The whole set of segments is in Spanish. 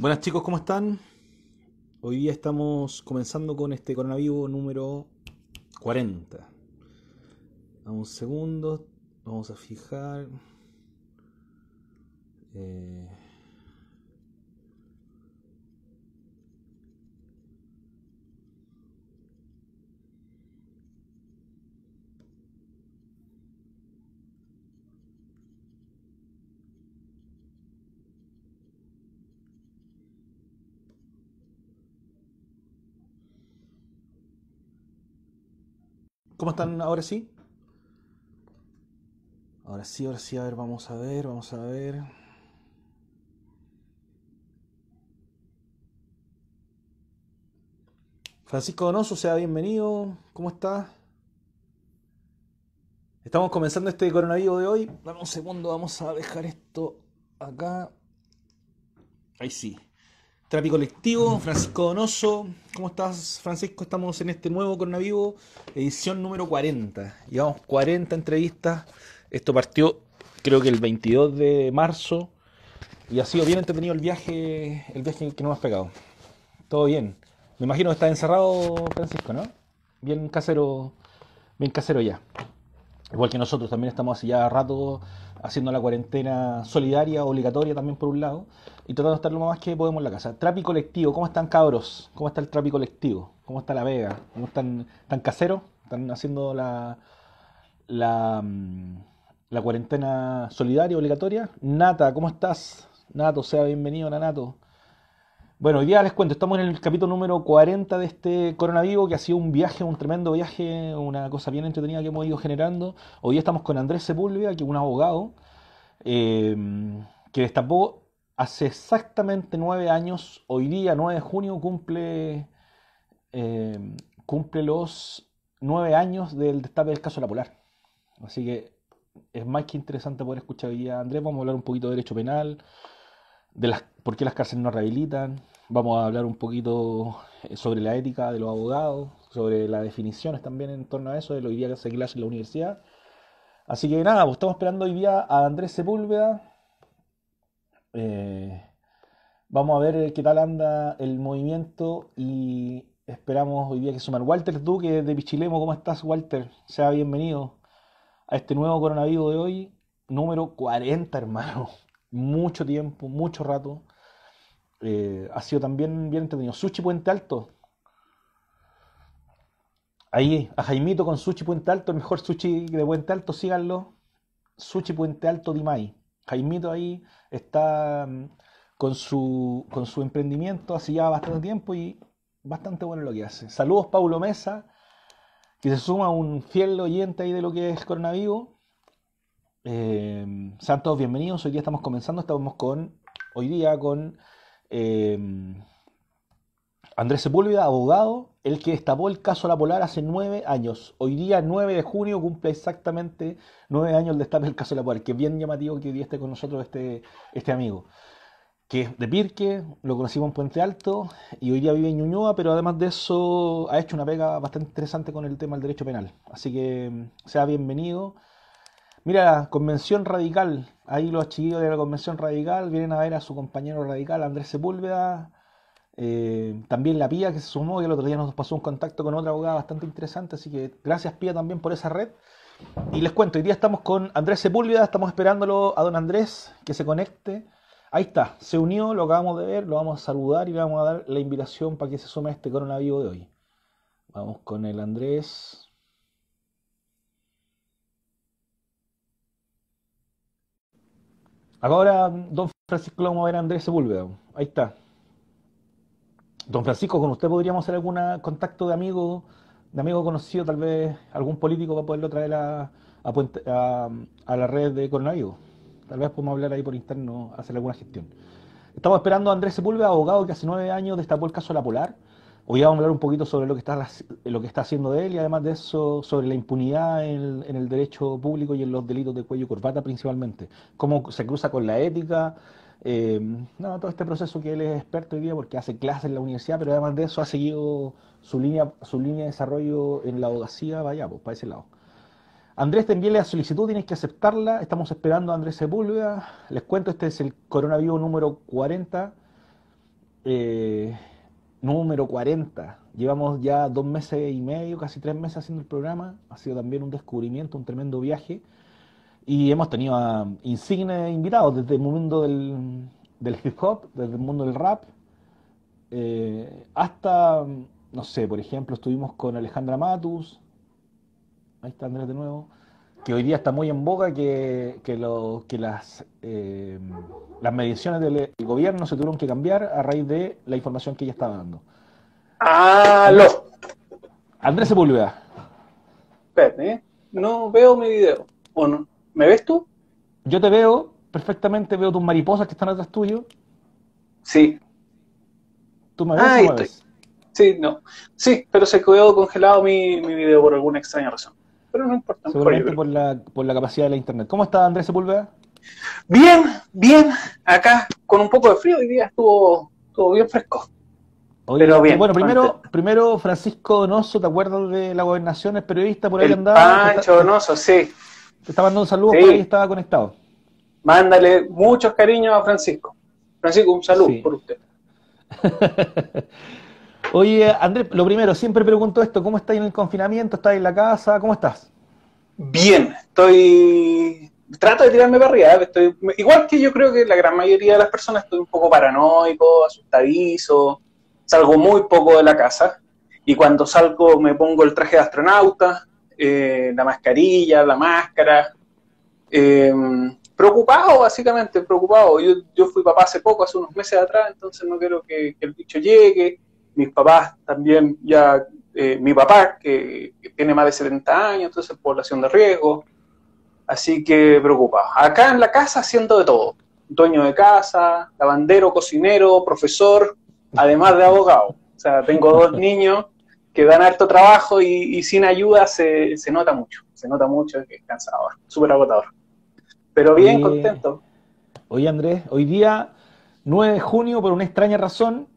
Buenas chicos, ¿cómo están? Hoy día estamos comenzando con este coronavirus número 40. Dame un segundo, vamos a fijar. Eh, ¿Cómo están ahora sí? Ahora sí, ahora sí, a ver, vamos a ver, vamos a ver. Francisco Donoso, sea bienvenido. ¿Cómo está? Estamos comenzando este coronavirus de hoy. Dame un segundo, vamos a dejar esto acá. Ahí sí. Trapi Colectivo, Francisco Donoso. ¿Cómo estás, Francisco? Estamos en este nuevo coronavirus, edición número 40. Llevamos 40 entrevistas. Esto partió, creo que el 22 de marzo. Y ha sido bien entretenido el viaje, el viaje que nos has pegado. Todo bien. Me imagino que estás encerrado, Francisco, ¿no? Bien casero, bien casero ya. Igual que nosotros también estamos hace ya rato haciendo la cuarentena solidaria, obligatoria también por un lado, y tratando de estar lo más que podemos en la casa. Trapi colectivo, ¿cómo están cabros? ¿Cómo está el trapi colectivo? ¿Cómo está la vega? ¿Cómo están, están caseros? ¿Están haciendo la, la, mm, la cuarentena solidaria, obligatoria? Nata, ¿cómo estás? Nato, sea bienvenido, Nanato. Bueno, hoy día les cuento, estamos en el capítulo número 40 de este coronavirus, que ha sido un viaje, un tremendo viaje, una cosa bien entretenida que hemos ido generando. Hoy día estamos con Andrés Sepúlveda, que es un abogado, eh, que destapó hace exactamente nueve años, hoy día, 9 de junio, cumple, eh, cumple los nueve años del destape del caso La Polar. Así que es más que interesante poder escuchar hoy a Andrés. Vamos a hablar un poquito de derecho penal, de las, por qué las cárceles no rehabilitan. Vamos a hablar un poquito eh, sobre la ética de los abogados, sobre las definiciones también en torno a eso, de lo día que se clase en la universidad. Así que nada, pues estamos esperando hoy día a Andrés Sepúlveda. Eh, vamos a ver qué tal anda el movimiento y esperamos hoy día que suman. Walter Duque de Pichilemo, ¿cómo estás, Walter? Sea bienvenido a este nuevo coronavirus de hoy, número 40, hermano. Mucho tiempo, mucho rato. Eh, ha sido también bien entretenido. Sushi Puente Alto. Ahí, a Jaimito con Sushi Puente Alto, el mejor sushi de Puente Alto, síganlo. Sushi Puente Alto Dimay. Jaimito ahí está mm, con su, con su emprendimiento hace ya bastante tiempo y bastante bueno lo que hace. Saludos, Paulo Mesa, que se suma un fiel oyente ahí de lo que es coronavirus. Eh, sean todos bienvenidos. Hoy día estamos comenzando. Estamos con, hoy día con eh, Andrés Sepúlveda, abogado, el que destapó el caso La Polar hace nueve años. Hoy día, 9 de junio, cumple exactamente nueve años el destape del caso La Polar, que bien llamativo que hoy día esté con nosotros este, este amigo, que es de Pirque, lo conocimos en Puente Alto, y hoy día vive en Ñuñoa, pero además de eso ha hecho una pega bastante interesante con el tema del derecho penal. Así que sea bienvenido. Mira, Convención Radical, ahí los chiquillos de la Convención Radical vienen a ver a su compañero radical Andrés Sepúlveda, eh, también la Pía que se sumó, que el otro día nos pasó un contacto con otra abogada bastante interesante, así que gracias Pía también por esa red. Y les cuento, hoy día estamos con Andrés Sepúlveda, estamos esperándolo a don Andrés que se conecte. Ahí está, se unió, lo acabamos de ver, lo vamos a saludar y le vamos a dar la invitación para que se sume a este coronavirus de hoy. Vamos con el Andrés. Ahora, don Francisco, lo vamos a ver a Andrés Sepúlveda. Ahí está. Don Francisco, con usted podríamos hacer algún contacto de amigo, de amigo conocido, tal vez algún político para poderlo traer a, Puente- a- a la red de coronavirus. Tal vez podemos hablar ahí por interno, hacer alguna gestión. Estamos esperando a Andrés Sepúlveda, abogado que hace nueve años destapó el caso de La Polar. Hoy vamos a hablar un poquito sobre lo que está, lo que está haciendo él y además de eso sobre la impunidad en el, en el derecho público y en los delitos de cuello y corbata principalmente. Cómo se cruza con la ética, eh, no, todo este proceso que él es experto hoy día porque hace clases en la universidad, pero además de eso ha seguido su línea, su línea de desarrollo en la abogacía, vaya, pues para ese lado. Andrés, te envié la solicitud, tienes que aceptarla. Estamos esperando a Andrés Sepúlveda. Les cuento, este es el coronavirus número 40. eh, número 40. Llevamos ya dos meses y medio, casi tres meses haciendo el programa. Ha sido también un descubrimiento, un tremendo viaje. Y hemos tenido a insignes invitados desde el mundo del, hip hop, desde el mundo del rap, eh, hasta, no sé, por ejemplo, estuvimos con Alejandra Matus. Ahí está Andrés de nuevo que hoy día está muy en boga que, que, lo, que las, eh, las mediciones del gobierno se tuvieron que cambiar a raíz de la información que ella estaba dando. ¡Aló! Andrés Sepúlveda. Espérate, ¿eh? no veo mi video. ¿O no? ¿Me ves tú? Yo te veo perfectamente, veo tus mariposas que están atrás tuyo. Sí. ¿Tú me ves ah, o me ves? Sí, no. Sí, pero se quedó congelado mi, mi video por alguna extraña razón pero no importa. Seguramente por la, por la capacidad de la internet. ¿Cómo está Andrés Sepúlveda? Bien, bien, acá con un poco de frío, hoy día estuvo, estuvo bien fresco. pero bien. Bueno, primero, primero Francisco Donoso, ¿te acuerdas de la gobernación? Es periodista, por ahí El andaba. Pancho Donoso, sí. Te estaba mandando un saludo, por ahí estaba conectado. Mándale muchos cariños a Francisco. Francisco, un saludo por usted. Oye, Andrés, lo primero, siempre pregunto esto, ¿cómo estás en el confinamiento? ¿Estás en la casa? ¿Cómo estás? Bien, estoy... Trato de tirarme para arriba, ¿eh? estoy... igual que yo creo que la gran mayoría de las personas estoy un poco paranoico, asustadizo, salgo muy poco de la casa y cuando salgo me pongo el traje de astronauta, eh, la mascarilla, la máscara, em, preocupado básicamente, preocupado. Yo, yo fui papá hace poco, hace unos meses atrás, entonces no quiero que el bicho llegue, mis papás también ya, eh, mi papá que, tiene más de 70 años, entonces población de riesgo, así que preocupado. Acá en la casa haciendo de todo, dueño de casa, lavandero, cocinero, profesor, además de abogado. O sea, tengo dos niños que dan harto trabajo y, sin ayuda se, se, nota mucho, se nota mucho que es cansador, súper agotador. Pero bien, contento. Oye Andrés, hoy día 9 de junio, por una extraña razón,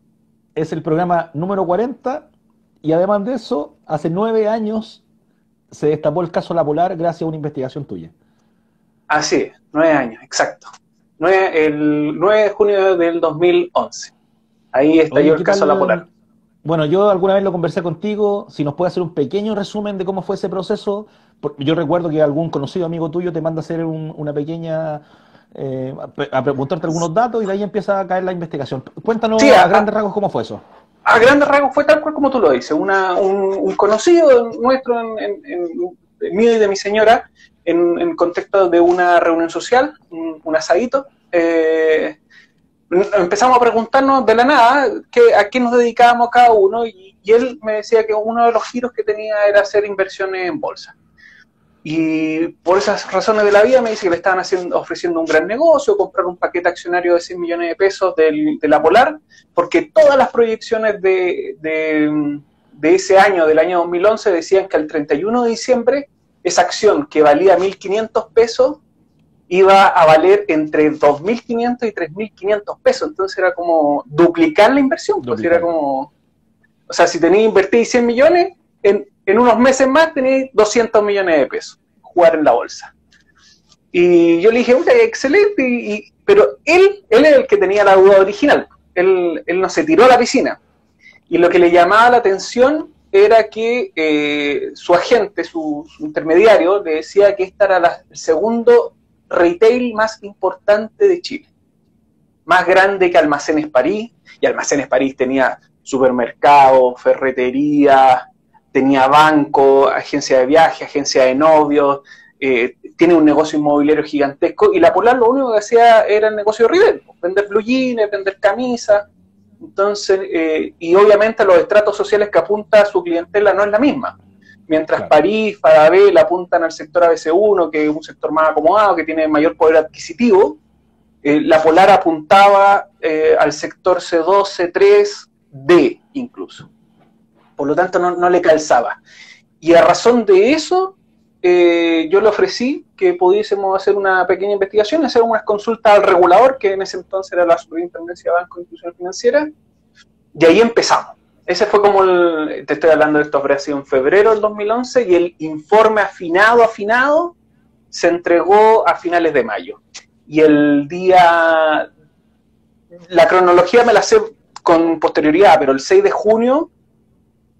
es el programa número 40 y además de eso, hace nueve años se destapó el caso La Polar gracias a una investigación tuya. Así es, nueve años, exacto. el 9 de junio del 2011. Ahí estalló el caso La Polar. Bueno, yo alguna vez lo conversé contigo, si nos puede hacer un pequeño resumen de cómo fue ese proceso. Yo recuerdo que algún conocido amigo tuyo te manda a hacer una pequeña eh, a preguntarte algunos datos y de ahí empieza a caer la investigación. Cuéntanos a, grandes rasgos cómo fue eso. A grandes rasgos fue tal cual como tú lo dices, una, un, conocido nuestro, en, mío y de mi señora, en, en, contexto de una reunión social, un, asadito, eh, empezamos a preguntarnos de la nada que, a qué nos dedicábamos cada uno y, y él me decía que uno de los giros que tenía era hacer inversiones en bolsa. Y por esas razones de la vida me dice que le estaban haciendo, ofreciendo un gran negocio, comprar un paquete accionario de 100 millones de pesos de la Polar, porque todas las proyecciones de, de, ese año, del año 2011, decían que al 31 de diciembre esa acción que valía 1.500 pesos iba a valer entre 2.500 y 3.500 pesos. Entonces era como duplicar la inversión. Pues era como, o sea, si tenía invertido 100 millones, en, en unos meses más tenéis 200 millones de pesos, jugar en la bolsa. Y yo le dije, excelente, pero él, él es el que tenía la duda original, él, no se tiró a la piscina. Y lo que le llamaba la atención era que eh, su agente, su, intermediario, le decía que esta era el segundo retail más importante de Chile. Más grande que Almacenes París, y Almacenes París tenía supermercados, ferretería, tenía banco, agencia de viaje, agencia de novios, eh, tiene un negocio inmobiliario gigantesco y la Polar lo único que hacía era el negocio River, vender blue jeans, vender camisas, entonces, eh, y obviamente los estratos sociales que apunta a su clientela no es la misma. Mientras París, Fadabel apuntan al sector ABC1, que es un sector más acomodado, que tiene mayor poder adquisitivo, eh, la Polar apuntaba al sector C2, C3, D incluso por lo tanto no, le calzaba. Y a razón de eso, eh, yo le ofrecí que pudiésemos hacer una pequeña investigación, hacer unas consultas al regulador, que en ese entonces era la Superintendencia de Banco e Instituciones Financieras, y ahí empezamos. Ese fue como el, te estoy hablando de esto, habría sido en febrero del 2011, y el informe afinado, afinado, se entregó a finales de mayo. Y el día, la cronología me la sé con posterioridad, pero el 6 de junio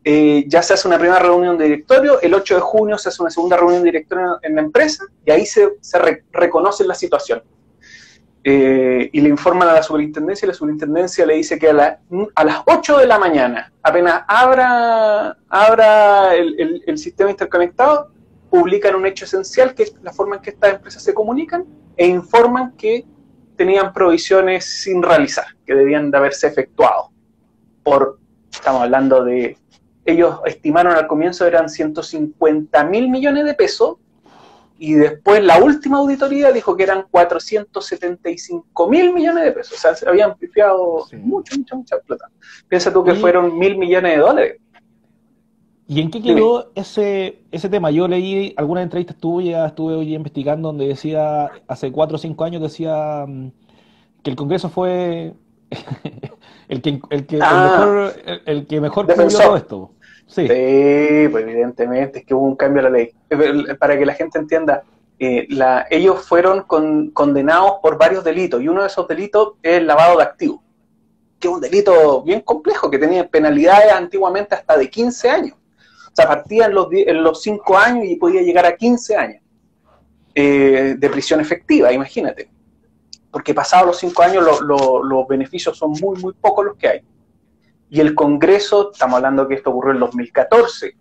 eh, ya se hace una primera reunión de directorio, el 8 de junio se hace una segunda reunión de directorio en la empresa y ahí se, reconoce la situación. Eh, y le informan a la superintendencia y la superintendencia le dice que a, las 8 de la mañana, apenas abra, abra el, sistema interconectado, publican un hecho esencial, que es la forma en que estas empresas se comunican, e informan que tenían provisiones sin realizar, que debían de haberse efectuado. Por, estamos hablando de ellos estimaron al comienzo eran 150 mil millones de pesos y después la última auditoría dijo que eran 475 mil millones de pesos. O sea, se habían pifiado mucho, mucha, mucha plata. Piensa tú que fueron mil millones de dólares. ¿Y en qué quedó ese, ese tema? Yo leí algunas entrevistas tuyas, estuve hoy investigando donde decía, hace cuatro o cinco años decía mm, que el Congreso fue el que, el que, ah. mejor, el, que mejor cubrió todo esto. Sí. pues evidentemente, es que hubo un cambio a la ley. Para que la gente entienda, eh, la, ellos fueron condenados por varios delitos y uno de esos delitos es el lavado de activos, que es un delito bien complejo, que tenía penalidades antiguamente hasta de 15 años. O sea, partía en los, en los 5 años y podía llegar a 15 años eh, de prisión efectiva, imagínate. Porque pasados los 5 años los beneficios son muy, muy pocos los que hay. Y el Congreso, estamos hablando que esto ocurrió en 2014,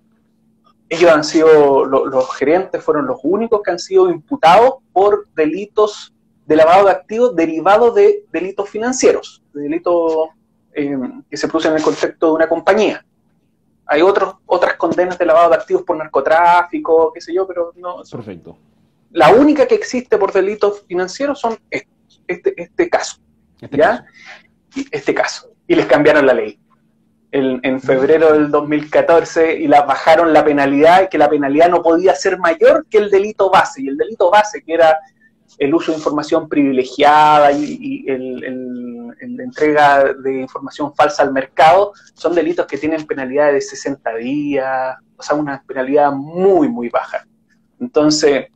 ellos han sido, los gerentes fueron los únicos que han sido imputados por delitos de lavado de activos derivados de delitos financieros, de delitos eh, que se producen en el contexto de una compañía. Hay otros, otras condenas de lavado de activos por narcotráfico, qué sé yo, pero no. Perfecto. La única que existe por delitos financieros son este, este caso. Este ¿Ya? Caso. Este caso. Y les cambiaron la ley en, febrero del 2014 y la bajaron la penalidad y que la penalidad no podía ser mayor que el delito base. Y el delito base, que era el uso de información privilegiada y, la entrega de información falsa al mercado, son delitos que tienen penalidades de 60 días, o sea, una penalidad muy, muy baja. Entonces,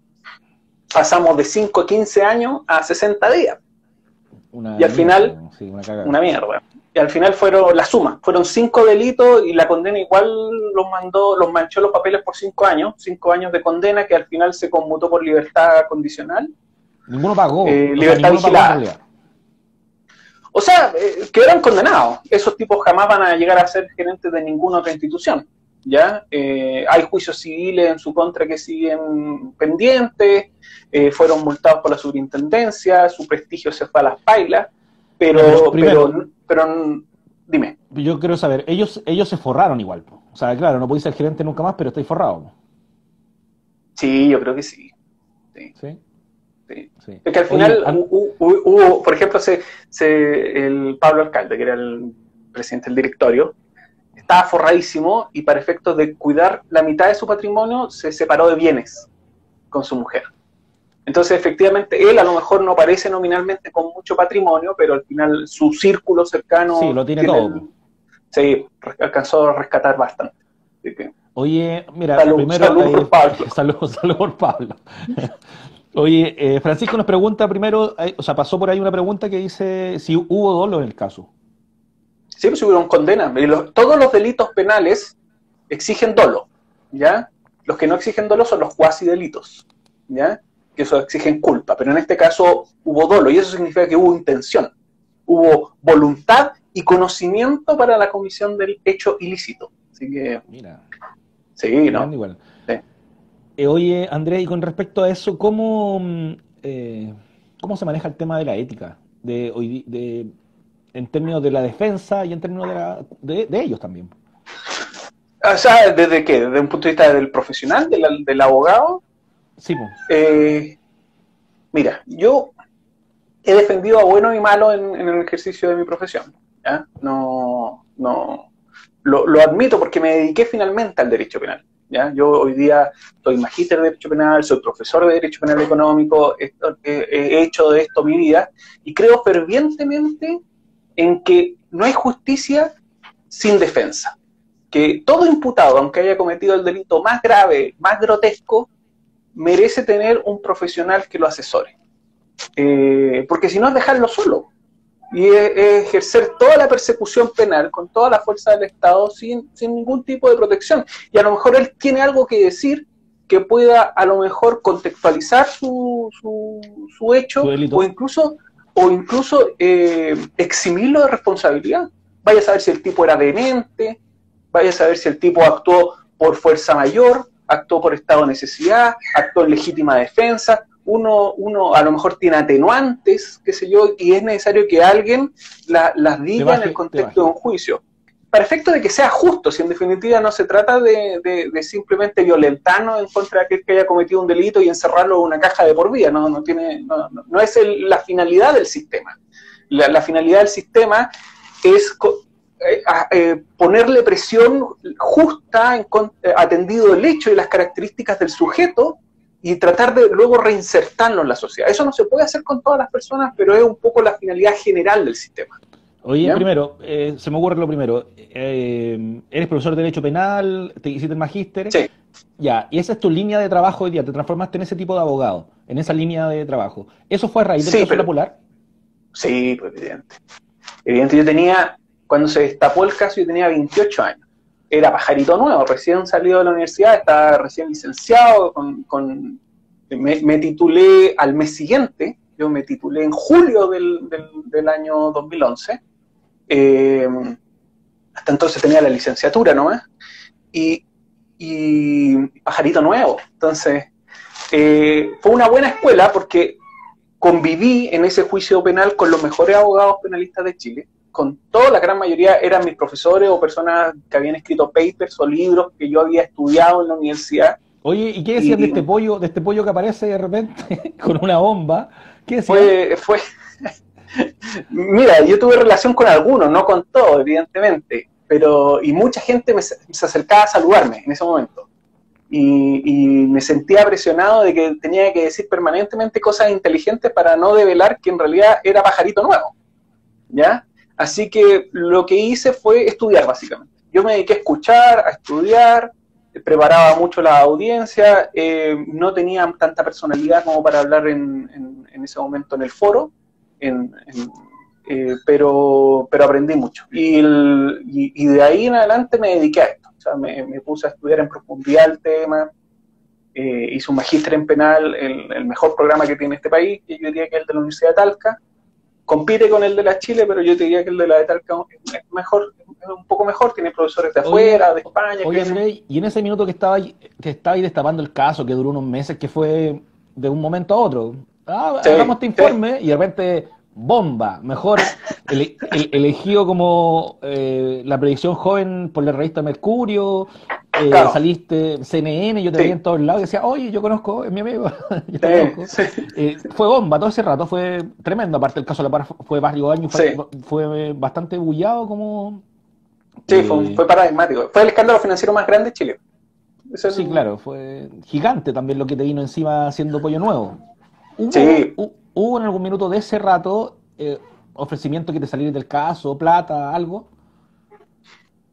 pasamos de 5 a 15 años a 60 días. y al final, una mierda y al final fueron la suma, fueron cinco delitos y la condena igual los mandó, los manchó los papeles por cinco años, cinco años de condena que al final se conmutó por libertad condicional. Ninguno pagó. Eh, libertad vigilada. o sea, eh, quedaron condenados. Esos tipos jamás van a llegar a ser gerentes de ninguna otra institución. ¿ya? Eh, hay juicios civiles en su contra que siguen pendientes, fueron multados por la superintendencia, su prestigio se fue a las pailas, pero, pero pero dime. Yo quiero saber, ellos, ellos se forraron igual. O sea, claro, no podéis ser gerente nunca más, pero estáis forrados. Sí, yo creo que sí. Sí. ¿Sí? Es que al final hubo, por ejemplo, se, el Pablo Alcalde, que era el presidente del directorio, estaba forradísimo y para efectos de cuidar la mitad de su patrimonio se separó de bienes con su mujer. Entonces, efectivamente, él a lo mejor no aparece nominalmente con mucho patrimonio, pero al final su círculo cercano... Sí, lo tiene, todo. sí, alcanzó a rescatar bastante. Oye, mira, primero... Salud por Pablo. Salud, por Pablo. Oye, eh, Francisco nos pregunta primero, o sea, pasó por ahí una pregunta que dice si hubo dolo en el caso. Sí, pues hubo condena. todos los delitos penales exigen dolo, ¿ya? Los que no exigen dolo son los cuasi delitos, ¿ya? Que eso exigen culpa, pero en este caso hubo dolo y eso significa que hubo intención, hubo voluntad y conocimiento para la comisión del hecho ilícito. Así que... Mira. Sí, ¿no? Igual. Eh, oye, Andrés, y con respecto a eso, ¿cómo, mm, eh, ¿cómo se maneja el tema de la ética? De, de, en términos de la defensa y en términos de, de, ellos también. O sea, ¿desde qué? ¿Desde un punto de vista del profesional, del, del abogado? Sí, eh, mira, yo he defendido a bueno y malo en, el ejercicio de mi profesión. No, no, lo, admito porque me dediqué finalmente al derecho penal. ¿ya? Yo hoy día soy magíster de derecho penal, soy profesor de derecho penal económico, he hecho de esto mi vida y creo fervientemente en que no hay justicia sin defensa. Que todo imputado, aunque haya cometido el delito más grave, más grotesco, merece tener un profesional que lo asesore. Eh, porque si no es dejarlo solo. y es, ejercer toda la persecución penal con toda la fuerza del Estado sin, sin ningún tipo de protección. Y a lo mejor él tiene algo que decir que pueda a lo mejor contextualizar su, su, hecho o incluso, o incluso eh, eximirlo de responsabilidad. Vaya a saber si el tipo era demente, vaya a saber si el tipo actuó por fuerza mayor, actuó por estado de necesidad, actuó en legítima defensa, uno, uno a lo mejor tiene atenuantes, qué sé yo, y es necesario que alguien las diga en el contexto de un juicio. Para efecto de que sea justo, si en definitiva no se trata de, simplemente violentarnos en contra de aquel que haya cometido un delito y encerrarlo en una caja de por vida, no, no, tiene, no, es la finalidad del sistema. La, finalidad del sistema es eh, eh, ponerle presión justa, en, eh, atendido el hecho y las características del sujeto, y tratar de luego reinsertarlo en la sociedad. Eso no se puede hacer con todas las personas, pero es un poco la finalidad general del sistema. Oye, primero, eh, se me ocurre lo primero. Eh, eres profesor de Derecho Penal, te hiciste el magíster. Sí. Ya, y esa es tu línea de trabajo hoy día, te transformaste en ese tipo de abogado, en esa línea de trabajo. ¿Eso fue a raíz del sí, caso popular? Sí, pues evidente. Evidente, yo tenía, cuando se destapó el caso, yo tenía 28 años. Era pajarito nuevo, recién salido de la universidad, estaba recién licenciado, me, titulé al mes siguiente, yo me titulé en julio del, del, año 2011, eh, hasta entonces tenía la licenciatura nomás, y, y pajarito nuevo, entonces eh, fue una buena escuela porque conviví en ese juicio penal con los mejores abogados penalistas de Chile, con toda la gran mayoría eran mis profesores o personas que habían escrito papers o libros que yo había estudiado en la universidad. Oye, ¿y qué decían de este pollo, de este pollo que aparece de repente con una bomba? ¿Qué Fue, fue... Mira, yo tuve relación con algunos, no con todos, evidentemente, pero y mucha gente me, se acercaba a saludarme en ese momento. Y, y, me sentía presionado de que tenía que decir permanentemente cosas inteligentes para no develar que en realidad era pajarito nuevo. ¿Ya? Así que lo que hice fue estudiar, básicamente. Yo me dediqué a escuchar, a estudiar, preparaba mucho la audiencia, eh, no tenía tanta personalidad como para hablar en, ese momento en el foro, eh, pero, pero aprendí mucho. Y, de ahí en adelante me dediqué a esto. O sea, me, puse a estudiar en profundidad el tema, eh, hice un magíster en penal, el, el, mejor programa que tiene este país, que yo diría que es el de la Universidad de Talca, compite con el de la Chile, pero yo te diría que el de la de Talca es mejor, es un poco mejor, tiene profesores de afuera, de España. Oye, y en ese minuto que estaba que estaba ahí destapando el caso, que duró unos meses, que fue de un momento a otro, ah, hagamos este informe y de repente bomba, mejor elegido como eh, la predicción joven por la revista Mercurio, eh, saliste CNN, yo te vi en todos lados y decía, oye, yo conozco, es mi amigo, eh, fue bomba todo ese rato, fue tremendo, aparte el caso de la para fue varios años, fue, bastante bullado como... Sí, fue, fue, paradigmático, fue el escándalo financiero más grande de Chile. sí, claro, fue gigante también lo que te vino encima siendo pollo nuevo. ¿Hubo, ¿Hubo en algún minuto de ese rato ofrecimiento que te saliera del caso, plata, algo?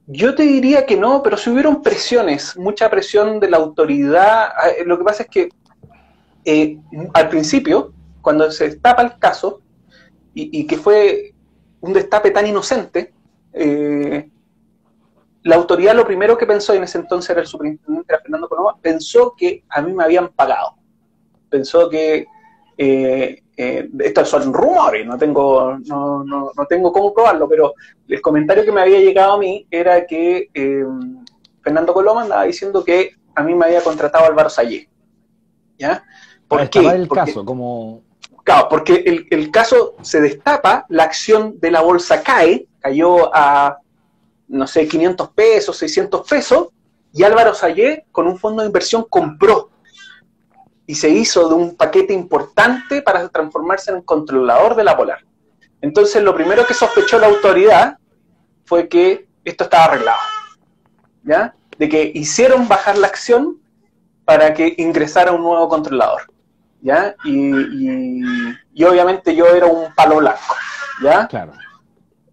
Yo te diría que no, pero si hubieron presiones, mucha presión de la autoridad. Ah, eh, lo que pasa es que eh, al principio, cuando se destapa el caso, y, que fue un destape tan inocente, eh, la autoridad lo primero que pensó, en ese entonces era el superintendente, Fernando Conova, pensó que a mí me habían pagado. Pensó que eh, estos son rumores, no tengo, no, no, no, tengo cómo probarlo, pero el comentario que me había llegado a mí era que eh, Fernando Coloma andaba diciendo que a mí me había contratado Álvaro Sayé. ¿Ya? ¿Por qué? el caso, como... Claro, porque el, el, caso se destapa, la acción de la bolsa cae, cayó a, no sé, 500 pesos, 600 pesos, y Álvaro Sayé, con un fondo de inversión, compró y se hizo de un paquete importante para transformarse en controlador de la Polar. Entonces, lo primero que sospechó la autoridad fue que esto estaba arreglado, ¿ya? De que hicieron bajar la acción para que ingresara un nuevo controlador, ¿ya? Y, y obviamente yo era un palo blanco, ¿ya? Claro.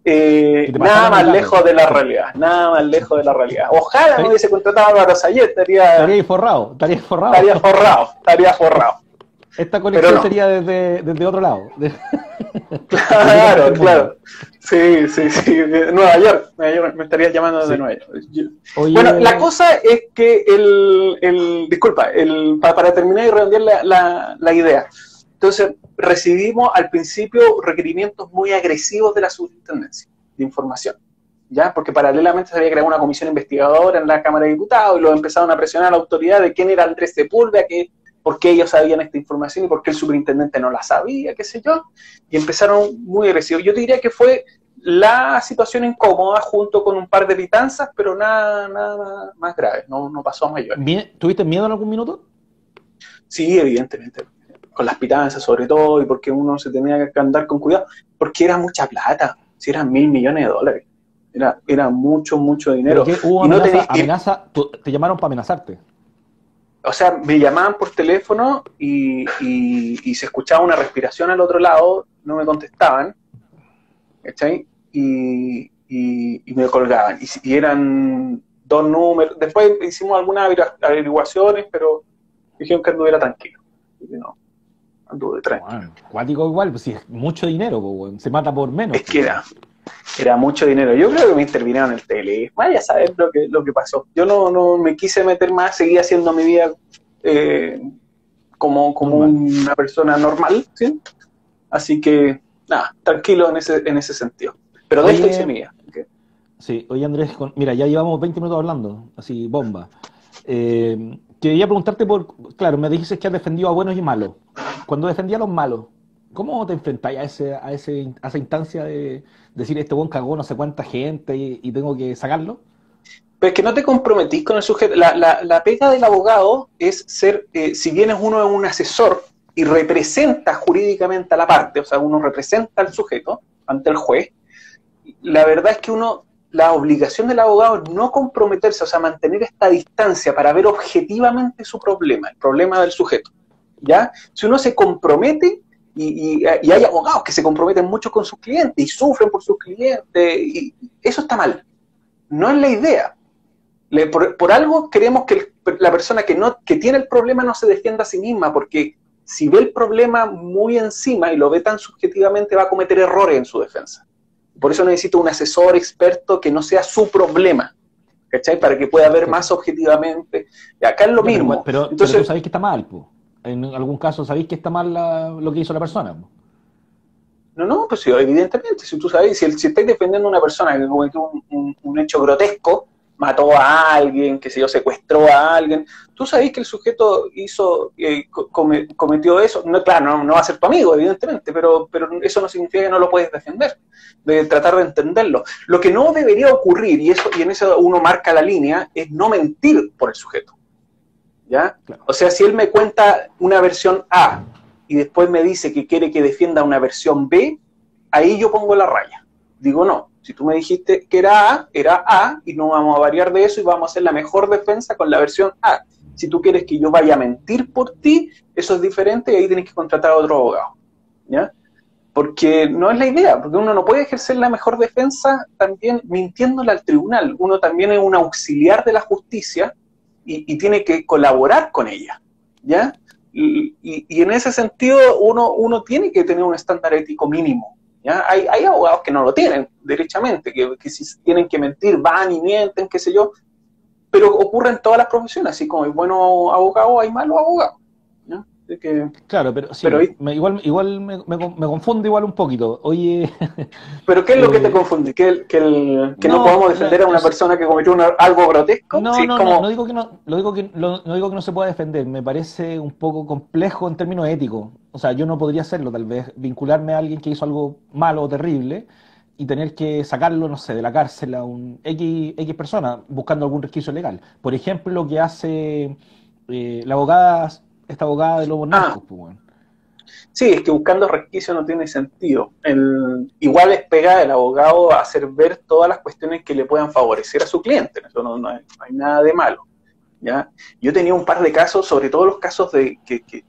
Eh, nada más lejos de la realidad, nada más lejos de la realidad. Ojalá no hubiese contratado a Sayet, estaría... Estaría forrado, estaría forrado. Estaría forrado, estaría forrado. Esta conexión sería desde, desde, otro lado. claro, claro. Sí, sí, sí. Nueva York. Nueva York. Me estarías llamando desde Nueva York. bueno, la cosa es que el. el disculpa, el, para, terminar y redondear la, la, la idea. Entonces, recibimos al principio requerimientos muy agresivos de la superintendencia de información. ¿Ya? Porque paralelamente se había creado una comisión investigadora en la Cámara de Diputados y lo empezaron a presionar a la autoridad de quién era Andrés Sepúlveda, que por qué ellos sabían esta información y por qué el superintendente no la sabía, qué sé yo, y empezaron muy agresivos. Yo diría que fue la situación incómoda junto con un par de pitanzas, pero nada, nada más grave, no, no pasó a mayor. ¿Tuviste miedo en algún minuto? Sí, evidentemente, con las pitanzas sobre todo, y porque uno se tenía que andar con cuidado, porque era mucha plata, si eran mil millones de dólares. Era, era mucho, mucho dinero. ¿Hubo amenaza, te llamaron para amenazarte? o sea, me llamaban por teléfono y, se escuchaba una respiración al otro lado, no me contestaban, ¿cachai? Y, me colgaban. Y, eran dos números. Después hicimos algunas averiguaciones, pero dijeron que anduviera tranquilo. Y cuático igual, pues si es mucho dinero, pues, se mata por menos. Es que era, era mucho dinero. Yo creo que me intervinieron el tele. Vaya a saber lo que, lo que pasó. Yo no, no me quise meter más, seguí haciendo mi vida eh, como, como una persona normal, ¿sí? Así que, nada, tranquilo en ese, en ese sentido. Pero de esto hice mía. Sí, oye Andrés, mira, ya llevamos 20 minutos hablando, así, bomba. Eh, quería preguntarte por, claro, me dijiste que has defendido a buenos y malos. Cuando defendía a los malos, ¿cómo te enfrentáis a, ese, a, ese, a esa instancia de decir este buen cagó no sé cuánta gente y, tengo que sacarlo? Pero que no te comprometís con el sujeto. La, la, la pega del abogado es ser, eh, si bien es uno un asesor y representa jurídicamente a la parte, o sea, uno representa al sujeto ante el juez, la verdad es que uno, la obligación del abogado es no comprometerse, o sea, mantener esta distancia para ver objetivamente su problema, el problema del sujeto. ¿Ya? Si uno se compromete, y, hay abogados que se comprometen mucho con sus clientes y sufren por sus clientes, y eso está mal. No es la idea. por, algo queremos que la persona que, no, que tiene el problema no se defienda a sí misma, porque si ve el problema muy encima y lo ve tan subjetivamente, va a cometer errores en su defensa. Por eso necesito un asesor experto que no sea su problema, ¿cachai? Para que pueda ver más objetivamente. Y acá es lo mismo. Pero, Entonces, tú sabéis que está mal, pues en algún caso sabéis que está mal lo que hizo la persona. No, no, pues sí, evidentemente, si tú sabes, si, si estáis defendiendo a una persona que cometió un, hecho grotesco, mató a alguien, que se yo, secuestró a alguien, tú sabéis que el sujeto hizo, eh, cometió eso, no, claro, no, va a ser tu amigo, evidentemente, pero, pero eso no significa que no lo puedes defender, de tratar de entenderlo. Lo que no debería ocurrir, y eso, y en eso uno marca la línea, es no mentir por el sujeto. ¿Ya? O sea, si él me cuenta una versión A y después me dice que quiere que defienda una versión B, ahí yo pongo la raya. Digo, no, si tú me dijiste que era A, era A y no vamos a variar de eso y vamos a hacer la mejor defensa con la versión A. Si tú quieres que yo vaya a mentir por ti, eso es diferente y ahí tienes que contratar a otro abogado. ¿Ya? Porque no es la idea, porque uno no puede ejercer la mejor defensa también mintiéndole al tribunal. Uno también es un auxiliar de la justicia y, tiene que colaborar con ella, ¿ya? Y, y, en ese sentido uno, uno tiene que tener un estándar ético mínimo, ¿ya? Hay, hay abogados que no lo tienen, derechamente, que, que si tienen que mentir, van y mienten, qué sé yo, pero ocurre en todas las profesiones, así como hay buenos abogados, hay malos abogados claro, pero, igual, igual me, me, confunde igual un poquito. Oye. ¿Pero qué es lo que te eh, confunde? ¿Que, que, no, podemos defender a una persona que cometió algo grotesco? No, no, no, no, digo que no, lo digo que, no digo que no se pueda defender. Me parece un poco complejo en términos éticos. O sea, yo no podría hacerlo, tal vez, vincularme a alguien que hizo algo malo o terrible y tener que sacarlo, no sé, de la cárcel a un X, X persona buscando algún resquicio legal. Por ejemplo, lo que hace eh, la abogada esta abogada de Lobos ah. pues, Sí, es que buscando resquicio no tiene sentido. El, igual es pegar el abogado a hacer ver todas las cuestiones que le puedan favorecer a su cliente. Eso no, hay, nada de malo. ¿ya? Yo tenía un par de casos, sobre todo los casos de que, que,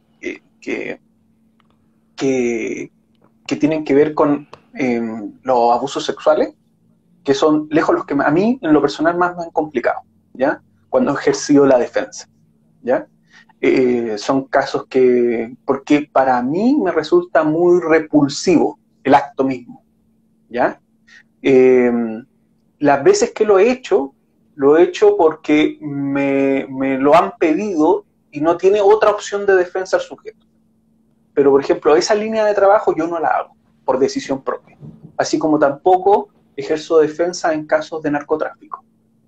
que, que, tienen que ver con em, los abusos sexuales, que son lejos los que a mí, en lo personal, más me han complicado, ¿ya? Cuando he ejercido la defensa, ¿ya? Eh, son casos que, porque para mí me resulta muy repulsivo el acto mismo, ¿ya? Eh, las veces que lo he hecho, lo he hecho porque me, me, lo han pedido y no tiene otra opción de defensa al sujeto. Pero, por ejemplo, esa línea de trabajo yo no la hago por decisión propia, así como tampoco ejerzo defensa en casos de narcotráfico.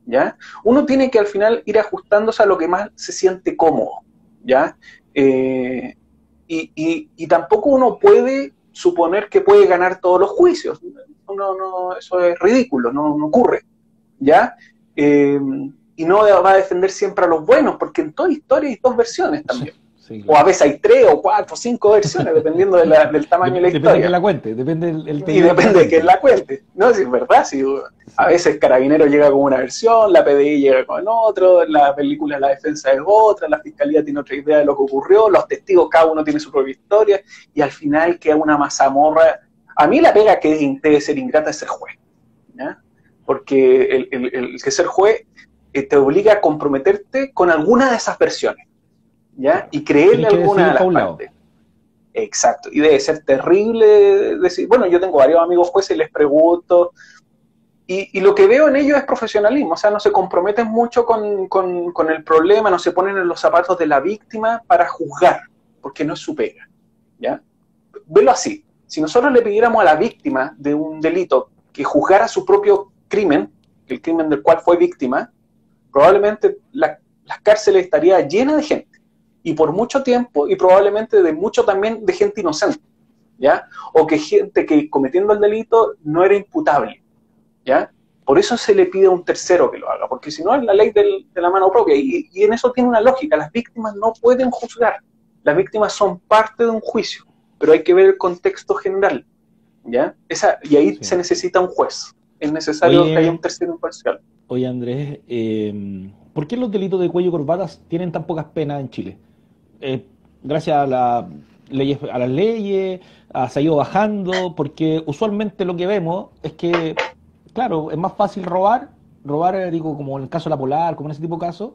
¿Ya? Uno tiene que al final ir ajustándose a lo que más se siente cómodo, ¿ya? Eh, y, y, tampoco uno puede suponer que puede ganar todos los juicios. No, no, eso es ridículo, no, no ocurre, ¿ya? Eh, y no va a defender siempre a los buenos, porque en toda historia hay dos versiones también. O a veces hay tres o cuatro o cinco versiones, dependiendo del tamaño de la historia. Depende de que la cuente, depende el, Y depende de que la cuente. No, si es verdad, si a veces Carabinero llega con una versión, la PDI llega con otro, la película La Defensa es otra, la Fiscalía tiene otra idea de lo que ocurrió, los testigos, cada uno tiene su propia historia, y al final queda una mazamorra. A mí la pega que debe ser ingrata es ser juez, porque el, el que ser juez eh, te obliga a comprometerte con alguna de esas versiones. ¿Ya? Y creerle alguna de las partes. Exacto, y debe ser terrible decir, bueno, yo tengo varios amigos jueces y les pregunto, y, lo que veo en ellos es profesionalismo, o sea, no se comprometen mucho con, con, el problema, no se ponen en los zapatos de la víctima para juzgar, porque no es su pega, ¿ya? Velo así, si nosotros le pidiéramos a la víctima de un delito que juzgara su propio crimen, el crimen del cual fue víctima, probablemente las cárceles estarían llenas de gente y por mucho tiempo y probablemente de mucho también de gente inocente, ¿ya? O que gente que cometiendo el delito no era imputable, ¿ya? Por eso se le pide a un tercero que lo haga, porque si no es la ley de la mano propia y, en eso tiene una lógica, las víctimas no pueden juzgar, las víctimas son parte de un juicio, pero hay que ver el contexto general, ¿ya? Esa, y ahí se necesita un juez, es necesario que haya un tercero imparcial. Oye Andrés, eh, ¿por qué los delitos de cuello y corbatas tienen tan pocas penas en Chile? Eh, gracias a, la leyes, a las leyes, se ha ido bajando, porque usualmente lo que vemos es que, claro, es más fácil robar, robar, eh, digo, como en el caso de la Polar, como en ese tipo de casos,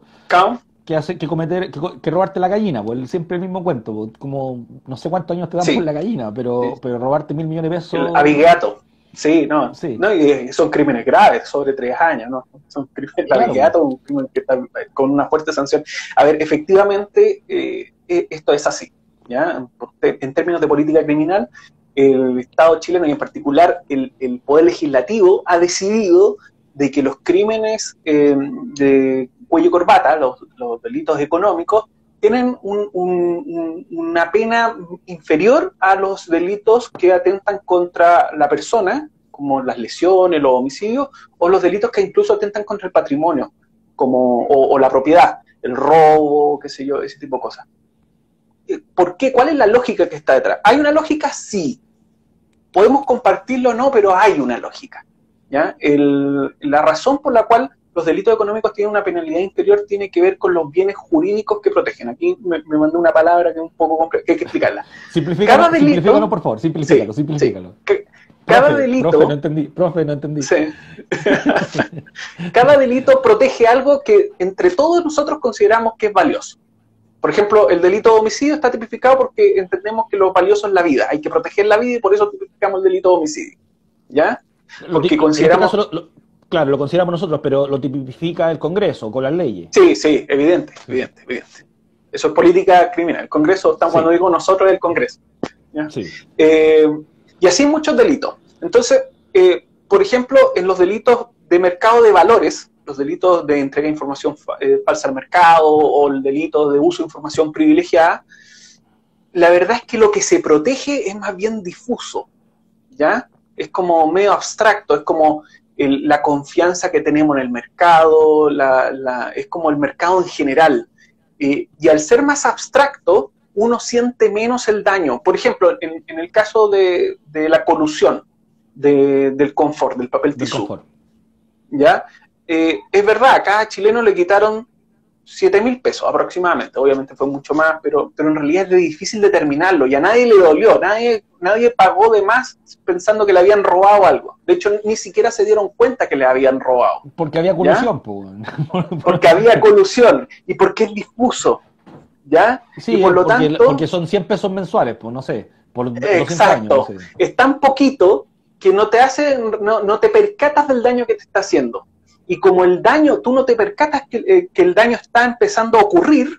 que hace que cometer, que, robarte la gallina, pues siempre el mismo cuento, pues, como no sé cuántos años te dan por la gallina, pero, pero robarte mil millones de pesos. Abigato. Sí, no, sí. no y son crímenes graves, sobre tres años, ¿no? Son crímenes, claro. un crimen que está con una fuerte sanción. A ver, efectivamente, eh, eh, esto es así, ¿ya? En términos de política criminal, el Estado chileno y en particular el, Poder Legislativo ha decidido de que los crímenes eh, de cuello y corbata, los, delitos económicos, tienen una pena inferior a los delitos que atentan contra la persona, como las lesiones, los homicidios, o los delitos que incluso atentan contra el patrimonio, como, o, la propiedad, el robo, qué sé yo, ese tipo de cosas. ¿Por qué? ¿Cuál es la lógica que está detrás? ¿Hay una lógica? Sí. Podemos compartirlo o no, pero hay una lógica. ¿ya? la razón por la cual los delitos económicos tienen una penalidad inferior tiene que ver con los bienes jurídicos que protegen. Aquí me, mandó una palabra que es un poco compleja, que hay que explicarla. Simplifícalo, simplifícalo por favor, simplifícalo, simplifícalo. Cada delito... Profe, no entendí, profe, no entendí. Sí. cada delito protege algo que entre todos nosotros consideramos que es valioso. Por ejemplo, el delito de homicidio está tipificado porque entendemos que lo valioso es la vida. Hay que proteger la vida y por eso tipificamos el delito de homicidio. ¿Ya? Porque este consideramos... Claro, lo consideramos nosotros, pero lo tipifica el Congreso con las leyes. Sí, sí, evidente, evidente, evidente. Eso es política criminal. El Congreso, cuando digo nosotros, es el Congreso. Sí. Eh, y así muchos delitos. Entonces, eh, por ejemplo, en los delitos de mercado de valores, los delitos de entrega de información eh, falsa al mercado o el delito de uso de información privilegiada, la verdad es que lo que se protege es más bien difuso, ¿ya? Es como medio abstracto, es como la confianza que tenemos en el mercado, es como el mercado en general. y al ser más abstracto, uno siente menos el daño. Por ejemplo, en, el caso de, la colusión del confort, del papel tisú. ¿Ya? Eh, es verdad, a cada chileno le quitaron 7 mil pesos aproximadamente, obviamente fue mucho más, pero, pero en realidad es difícil determinarlo y a nadie le dolió, nadie, nadie pagó de más pensando que le habían robado algo. De hecho, ni siquiera se dieron cuenta que le habían robado. Porque había colusión, porque había colusión y porque es difuso. ¿Ya? Sí, por lo porque, tanto. Porque son 100 pesos mensuales, pues no sé. Por exacto. Años, Es tan poquito que no te hace, no, no, te percatas del daño que te está haciendo. Y como el daño, tú no te percatas que, eh, que el daño está empezando a ocurrir,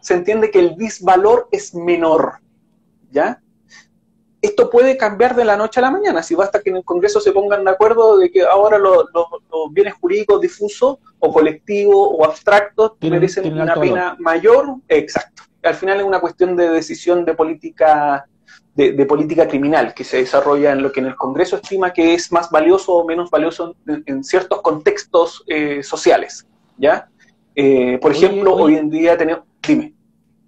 se entiende que el disvalor es menor. ¿Ya? esto puede cambiar de la noche a la mañana, si basta que en el Congreso se pongan de acuerdo de que ahora los, bienes jurídicos difusos o colectivos o abstractos merecen una pena mayor, exacto. Al final es una cuestión de decisión de política de, política criminal que se desarrolla en lo que en el Congreso estima que es más valioso o menos valioso en, ciertos contextos eh, sociales, ¿ya? Eh, por ejemplo, hoy en día tenemos... Dime.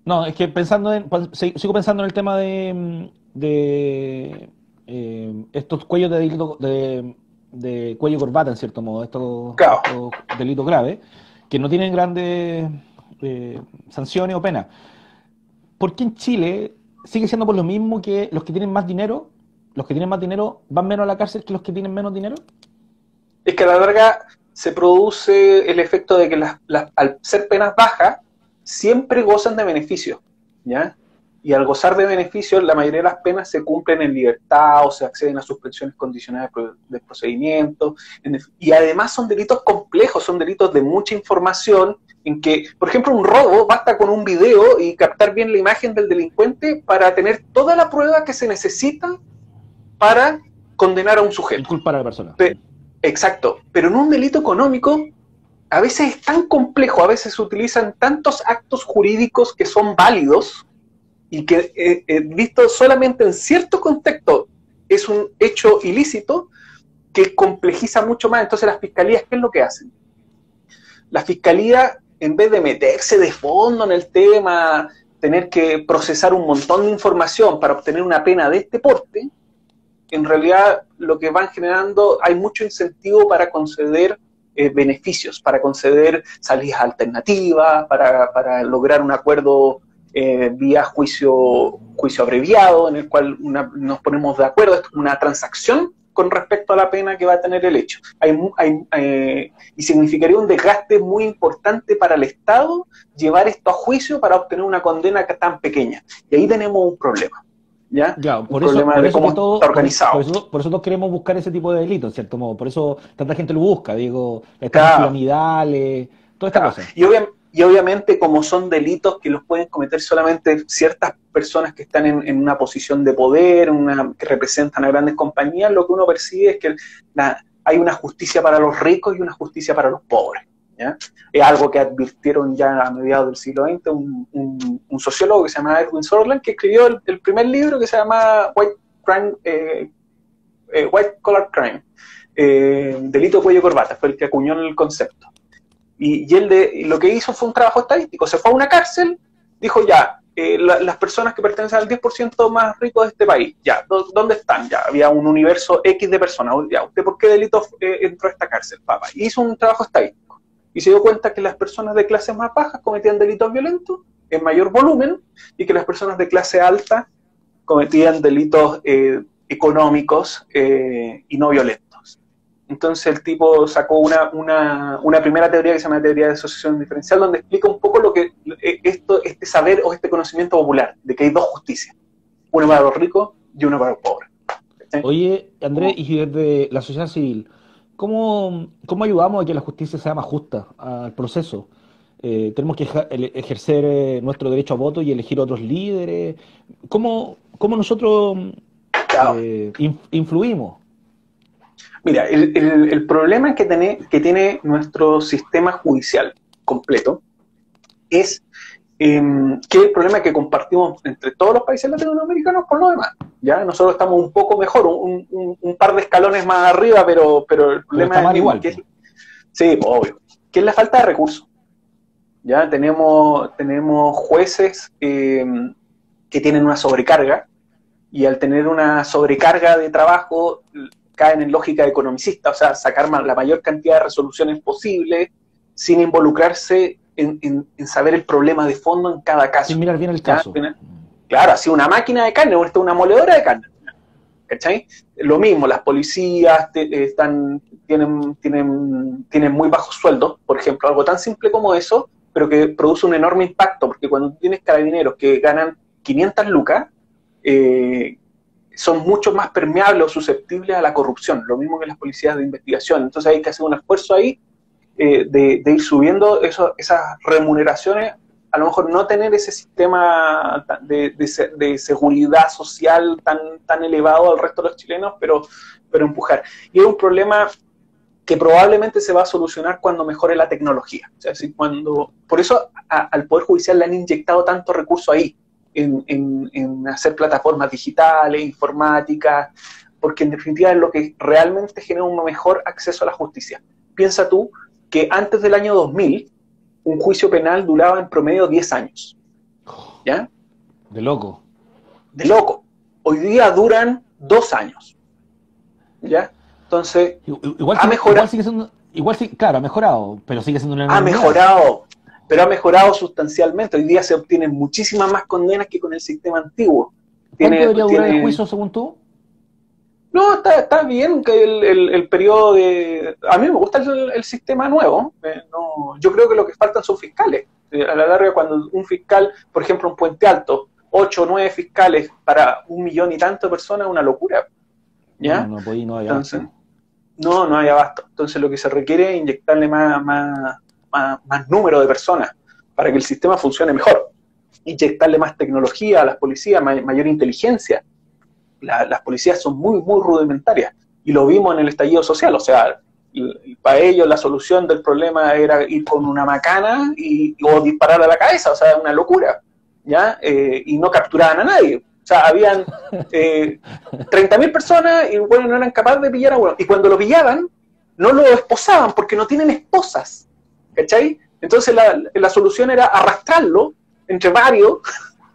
No, es que pensando en, sigo pensando en el tema de, de eh, estos cuellos de delito de, de, cuello corbata, en cierto modo, estos, delitos graves, que no tienen grandes eh, sanciones o penas. ¿Por qué en Chile sigue siendo por lo mismo que los que tienen más dinero, los que tienen más dinero van menos a la cárcel que los que tienen menos dinero? Es que a la larga se produce el efecto de que las, al ser penas bajas, siempre gozan de beneficios, ¿ya? y al gozar de beneficios, la mayoría de las penas se cumplen en libertad o se acceden a suspensiones condicionales de procedimiento. Y además son delitos complejos, son delitos de mucha información, en que, por ejemplo, un robo basta con un video y captar bien la imagen del delincuente para tener toda la prueba que se necesita para condenar a un sujeto. Culpar a la persona. exacto. Pero en un delito económico, a veces es tan complejo, a veces se utilizan tantos actos jurídicos que son válidos y que eh, eh, visto solamente en cierto contexto es un hecho ilícito que complejiza mucho más. Entonces las fiscalías, ¿qué es lo que hacen? La fiscalía, en vez de meterse de fondo en el tema, tener que procesar un montón de información para obtener una pena de este porte, en realidad lo que van generando, hay mucho incentivo para conceder eh, beneficios, para conceder salidas alternativas, para, lograr un acuerdo eh, vía juicio, juicio abreviado, en el cual nos ponemos de acuerdo, es una transacción con respecto a la pena que va a tener el hecho. Hay, eh, y significaría un desgaste muy importante para el Estado llevar esto a juicio para obtener una condena tan pequeña. Y ahí tenemos un problema. ¿Ya? por un problema de cómo está organizado. Por, eso, por, eso, queremos buscar ese tipo de delitos, en cierto modo. Por eso tanta gente lo busca, digo, las piramidales, toda esta cosa. Y obviamente y obviamente como son delitos que los pueden cometer solamente ciertas personas que están en, una posición de poder, una, que representan a grandes compañías, lo que uno percibe es que hay una justicia para los ricos y una justicia para los pobres. Es algo que advirtieron ya a mediados del siglo XX un, sociólogo que se llama Edwin Sutherland, que escribió el, primer libro que se llama White, Crime, eh, eh, White Collar Crime, eh, delito cuello corbata, fue el que acuñó el concepto. Y, él de, lo que hizo fue un trabajo estadístico. Se fue a una cárcel, dijo ya, eh, las personas que pertenecen al 10% más rico de este país, ya, ¿dónde están? Ya, había un universo X de personas. Ya, ¿usted por qué delito eh, entró a esta cárcel, papá? hizo un trabajo estadístico. Y se dio cuenta que las personas de clases más bajas cometían delitos violentos en mayor volumen y que las personas de clase alta cometían delitos eh, económicos y no violentos. Entonces el tipo sacó una, una, una, primera teoría que se llama teoría de asociación diferencial, donde explica un poco lo que eh, esto, este saber o este conocimiento popular, de que hay dos justicias, una para los ricos y una para los pobres. Oye, Andrés, y desde la sociedad civil, ¿cómo, ¿cómo ayudamos a que la justicia sea más justa al proceso? Eh, tenemos que ejercer eh, nuestro derecho a voto y elegir otros líderes. ¿Cómo, cómo nosotros influimos? Mira, el, problema que tiene, que tiene nuestro sistema judicial completo es em, que el problema que compartimos entre todos los países latinoamericanos por lo demás. ¿ya? Nosotros estamos un poco mejor, un, par de escalones más arriba, pero, pero el problema es igual. Que sí, obvio. Que es la falta de recursos. ¿ya? Tenemos, tenemos jueces em, que tienen una sobrecarga y al tener una sobrecarga de trabajo caen en lógica economicista, o sea, sacar la mayor cantidad de resoluciones posible sin involucrarse en, saber el problema de fondo en cada caso. Sin mirar bien el caso. Claro, así una máquina de carne, o es una moledora de carne. ¿Cachai? Lo mismo, las policías están, tienen, tienen, tienen muy bajos sueldos, por ejemplo, algo tan simple como eso, pero que produce un enorme impacto, porque cuando tienes carabineros que ganan 500 lucas, eh, son mucho más permeables o susceptibles a la corrupción, lo mismo que las policías de investigación. Entonces hay que hacer un esfuerzo ahí eh, de, ir subiendo eso, esas remuneraciones, a lo mejor no tener ese sistema de, seguridad social tan, tan elevado al resto de los chilenos, pero, pero empujar. Y es un problema que probablemente se va a solucionar cuando mejore la tecnología. O sea, si cuando, por eso al Poder Judicial le han inyectado tanto recurso ahí, en, hacer plataformas digitales, informáticas, porque en definitiva es lo que realmente genera un mejor acceso a la justicia. Piensa tú que antes del año 2000, un juicio penal duraba en promedio 10 años. ¿Ya? De loco. De loco. Hoy día duran dos años. ¿Ya? Entonces, igual, ha mejorado. Igual, sí, claro, ha mejorado, pero sigue siendo una. Ha mejorado, pero ha mejorado sustancialmente. Hoy día se obtienen muchísimas más condenas que con el sistema antiguo. ¿Cuánto debería durar el juicio según tú? No, está, está bien que el, el, periodo de... A mí me gusta el, sistema nuevo. Eh, no, yo creo que lo que faltan son fiscales. Eh, a la larga, cuando un fiscal, por ejemplo, un puente alto, ocho o nueve fiscales para un millón y tanto de personas es una locura. ¿Ya? No, no, no hay Entonces, no, no hay abasto. Entonces lo que se requiere es inyectarle más, más, más, número de personas para que el sistema funcione mejor. Inyectarle más tecnología a las policías, mayor inteligencia. las policías son muy, muy rudimentarias y lo vimos en el estallido social. O sea, para ellos la solución del problema era ir con una macana y, o disparar a la cabeza, o sea, una locura, ¿ya? Eh, y no capturaban a nadie. O sea, habían eh, 30.000 personas y bueno, no eran capaces de pillar a uno. Y cuando lo pillaban, no lo esposaban porque no tienen esposas. ¿Cachai? Entonces la, solución era arrastrarlo entre varios,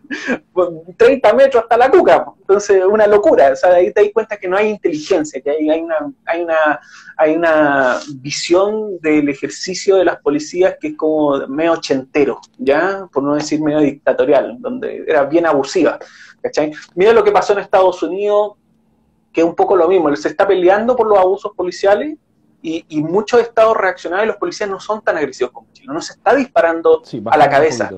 30 metros hasta la cuca. Entonces, una locura. O sea, ahí te das cuenta que no hay inteligencia, que hay, una, hay, una, hay una visión del ejercicio de las policías que es como medio ochentero, ¿ya? Por no decir medio dictatorial, donde era bien abusiva. Mira lo que pasó en Estados Unidos, que es un poco lo mismo. Se está peleando por los abusos policiales y, muchos estados reaccionarios, los policías no son tan agresivos como Chile, no se está disparando a la cabeza.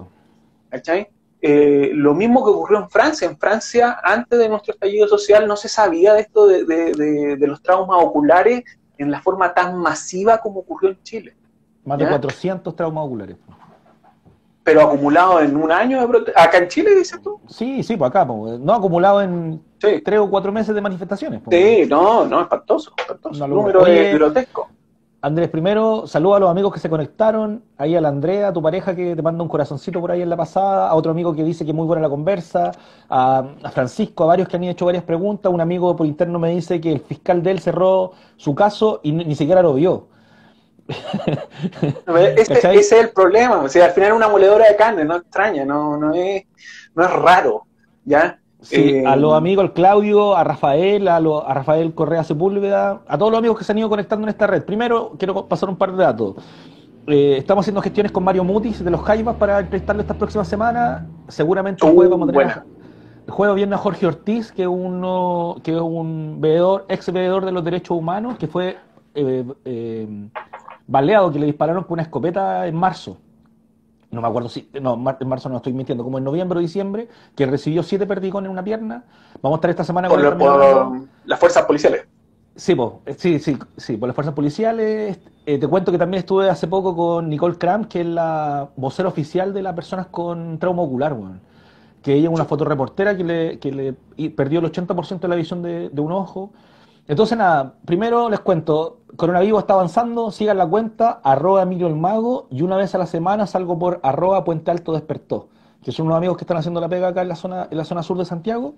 Eh, lo mismo que ocurrió en Francia. En Francia, antes de nuestro estallido social, no se sabía de esto de, los traumas oculares en la forma tan masiva como ocurrió en Chile. Más de 400 traumas oculares pero acumulado en un año de ¿Acá en Chile, dices tú? Sí, sí, pues acá, no acumulado en tres o cuatro meses de manifestaciones. Sí, no, no, espantoso, espantoso. Un número de grotesco. Andrés, primero, saludo a los amigos que se conectaron, ahí a la Andrea, tu pareja que te manda un corazoncito por ahí en la pasada, a otro amigo que dice que muy buena la conversa, a, Francisco, a varios que han hecho varias preguntas, un amigo por interno me dice que el fiscal de él cerró su caso y ni siquiera lo vio. Este, ese es el problema, o sea, al final es una moledora de carne, no extraña, no, no, es, no es raro, ¿ya? Sí, a los eh, amigos, al Claudio, a Rafael, a, a, Rafael Correa Sepúlveda, a todos los amigos que se han ido conectando en esta red. Primero, quiero pasar un par de datos. Eh, estamos haciendo gestiones con Mario Mutis de los Jaivas para prestarle estas próximas semanas. Seguramente el jueves vamos a tener. El jueves viene a Jorge Ortiz, que uno, que es un veedor, ex veedor de los derechos humanos, que fue eh, eh baleado que le dispararon con una escopeta en marzo. No me acuerdo si, no, en marzo no estoy mintiendo, como en noviembre o diciembre, que recibió siete perdigones en una pierna. Vamos a estar esta semana con las fuerzas policiales. Sí, sí, sí, sí, por las fuerzas policiales. Eh, te cuento que también estuve hace poco con Nicole Kram, que es la vocera oficial de las personas con trauma ocular, que ella es una fotoreportera que le, que le perdió el 80% de la visión de, de un ojo. Entonces, nada, primero les cuento, Coronavirus está avanzando, sigan la cuenta, arroba Emilio el Mago, y una vez a la semana salgo por arroba Puente Alto Despertó, que son unos amigos que están haciendo la pega acá en la zona, en la zona sur de Santiago.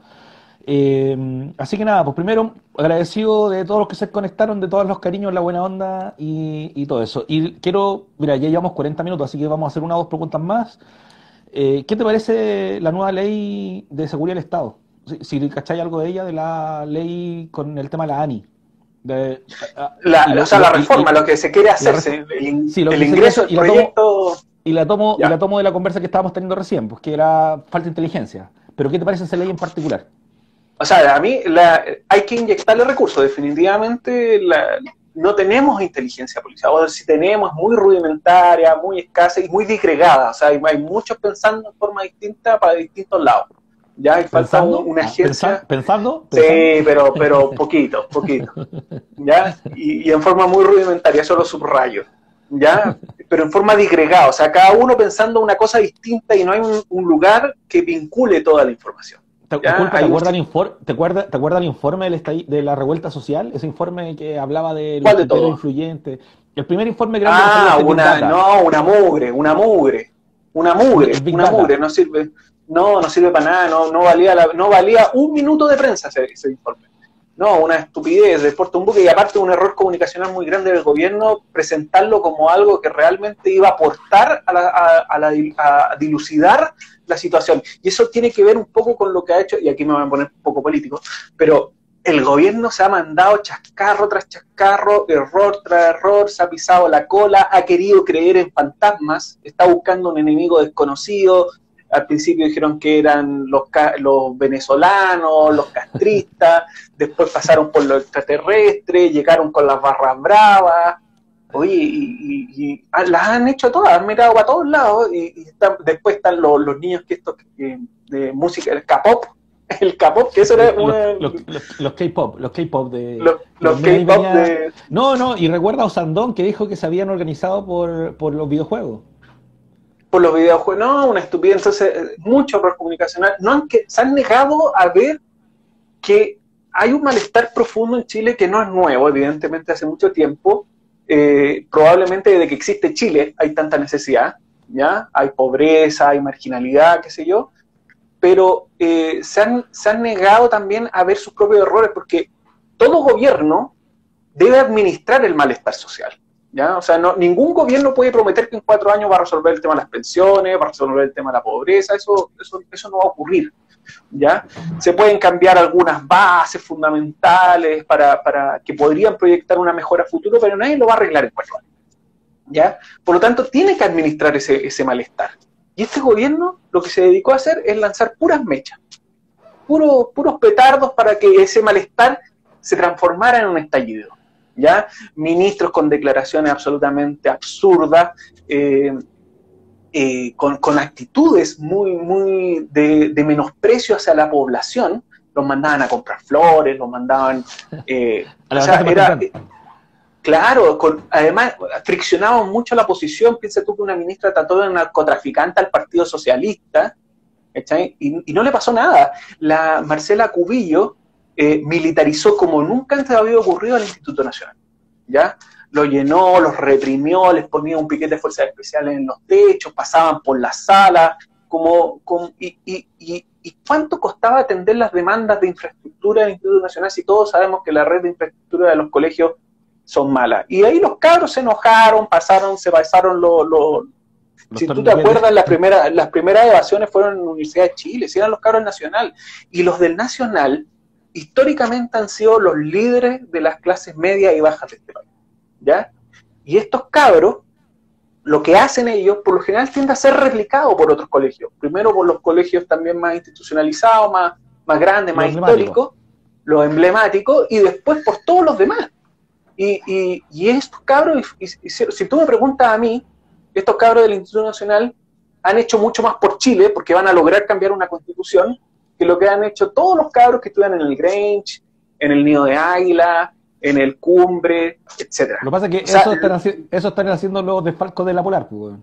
Eh, así que nada, pues primero agradecido de todos los que se conectaron, de todos los cariños, la buena onda y, todo eso. Y quiero, mira, ya llevamos 40 minutos, así que vamos a hacer una o dos preguntas más. Eh, ¿Qué te parece la nueva ley de seguridad del Estado? si, si cacháis algo de ella, de la ley con el tema de la ANI. De, la, o sea, la reforma, lo que se quiere hacerse, el, sí, el ingreso del proyecto... Y la, tomo, y la tomo de la conversa que estábamos teniendo recién, pues que era falta de inteligencia. Pero ¿qué te parece esa ley en particular? O sea, a mí la, hay que inyectarle recursos, definitivamente la, no tenemos inteligencia policial, o si tenemos, muy rudimentaria, muy escasa y muy disgregada. O sea, hay, muchos pensando en forma distinta para distintos lados. Ya falta una agencia. ¿Pensando? Sí, pero, pero poquito, poquito. ¿Ya? Y, en forma muy rudimentaria, eso lo subrayo. ¿Ya? Pero en forma disgregada, o sea, cada uno pensando una cosa distinta y no hay un lugar que vincule toda la información. ¿Te, acuerdas, ¿te, acuerdas, el informe de la revuelta social? Ese informe que hablaba de los de influyentes. El primer informe grande Ah, una, no, una mugre, una mugre. Una mugre, una mugre, no sirve, no, no sirve para nada, no, no valía no valía un minuto de prensa ese informe. No, una estupidez de un buque y aparte un error comunicacional muy grande del gobierno presentarlo como algo que realmente iba a aportar a, la, a, dilucidar la situación. Y eso tiene que ver un poco con lo que ha hecho, y aquí me voy a poner un poco político, pero el gobierno se ha mandado chascarro tras chascarro, error tras error, se ha pisado la cola, ha querido creer en fantasmas, está buscando un enemigo desconocido, al principio dijeron que eran los, los venezolanos, los castristas, después pasaron por los extraterrestres, llegaron con las barras bravas, oye, y, ah, las han hecho todas, han mirado para todos lados, y, después están los, niños que esto de música, el K-pop, el K-pop, que eso era Los, los, K-pop, los K-pop de... Los, K-pop de... No, no, y recuerda a Osandón que dijo que se habían organizado por, por los videojuegos por los videojuegos, no, una estupidez, entonces, mucho error comunicacional, no han que, se han negado a ver que hay un malestar profundo en Chile que no es nuevo, evidentemente hace mucho tiempo, eh, probablemente desde que existe Chile hay tanta necesidad, ¿ya? Hay pobreza, hay marginalidad, qué sé yo, pero eh, se, han, se han negado también a ver sus propios errores, porque todo gobierno debe administrar el malestar social. ¿Ya? O sea, no, ningún gobierno puede prometer que en cuatro años va a resolver el tema de las pensiones, va a resolver el tema de la pobreza, eso, eso, eso no va a ocurrir. ¿ya? Se pueden cambiar algunas bases fundamentales para, para que podrían proyectar una mejora futuro, pero nadie lo va a arreglar en cuatro años. ¿ya? Por lo tanto, tiene que administrar ese, ese malestar. Y este gobierno lo que se dedicó a hacer es lanzar puras mechas, puros, puros petardos para que ese malestar se transformara en un estallido. ¿Ya? Ministros con declaraciones absolutamente absurdas, eh, eh, con, actitudes muy, muy de, menosprecio hacia la población, los mandaban a comprar flores, los mandaban... Eh, claro, además friccionaban mucho la posición, piensa tú que una ministra trató de narcotraficante al Partido Socialista, y, y, no le pasó nada. La Marcela Cubillo eh, militarizó como nunca antes había ocurrido el Instituto Nacional. ¿ya? Lo llenó, los reprimió, les ponía un piquete de fuerzas especiales en los techos, pasaban por la sala, como, y, y, cuánto costaba atender las demandas de infraestructura del Instituto Nacional si todos sabemos que la red de infraestructura de los colegios son malas. Y ahí los cabros se enojaron, pasaron, se pasaron los... si tú te acuerdas, las primeras, las primeras evasiones fueron en la Universidad de Chile, si eran los cabros del Nacional. Y los del Nacional históricamente han sido los líderes de las clases medias y bajas de este país. ¿Ya? Y estos cabros, lo que hacen ellos, por lo general tiende a ser replicado por otros colegios. Primero por los colegios también más institucionalizados, más, más grandes, más históricos, los emblemáticos, y después por todos los demás. Y, y, estos cabros, si tú me preguntas a mí, estos cabros del Instituto Nacional han hecho mucho más por Chile, porque van a lograr cambiar una constitución, que lo que han hecho todos los cabros que estudian en el Grange, en el Nido de Águila, en el Cumbre, etcétera. Lo que pasa es que eso, están eso, están haciendo los desfalcos de la Polar, pues.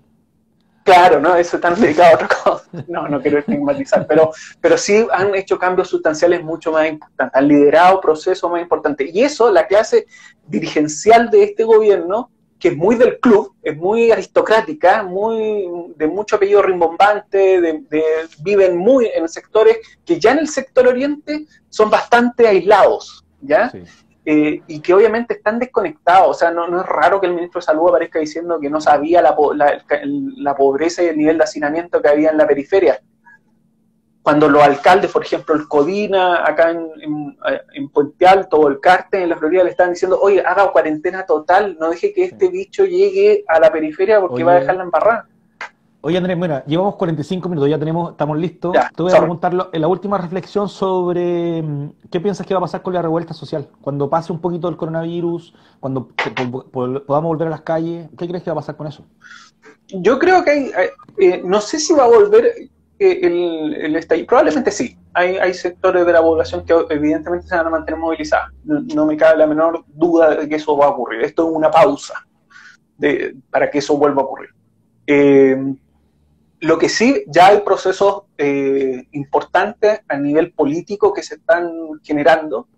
Claro, no, eso están dedicado a otra cosa. No, no quiero estigmatizar, pero, pero sí han hecho cambios sustanciales mucho más importantes, han liderado procesos más importantes. Y eso, la clase dirigencial de este gobierno, que es muy del club, es muy aristocrática, muy de mucho apellido rimbombante, de, viven muy en sectores que ya en el sector oriente son bastante aislados, ¿ya? Eh, y que obviamente están desconectados. O sea, no, no, es raro que el ministro de Salud aparezca diciendo que no sabía la, la, la pobreza y el nivel de hacinamiento que había en la periferia cuando los alcaldes, por ejemplo, el Codina, acá en, Puente Alto, o el Cártel en la Florida, le están diciendo, oye, haga cuarentena total, no deje que este bicho llegue a la periferia porque va a dejarla embarrada. Oye, Andrés, mira, llevamos 45 minutos, ya tenemos, estamos listos. Te voy a preguntar en la última reflexión sobre mm, qué piensas que va a pasar con la revuelta social. Cuando pase un poquito el coronavirus, cuando podamos volver a las calles, ¿qué crees que va a pasar con eso? Yo creo que hay, eh, no sé si va a volver eh, el, el estallido, probablemente sí. Hay, sectores de la población que evidentemente se van a mantener movilizados. No, me cabe la menor duda de que eso va a ocurrir. Esto es una pausa para que eso vuelva a ocurrir. Eh, lo que sí, ya hay procesos eh, importantes a nivel político que se están generando,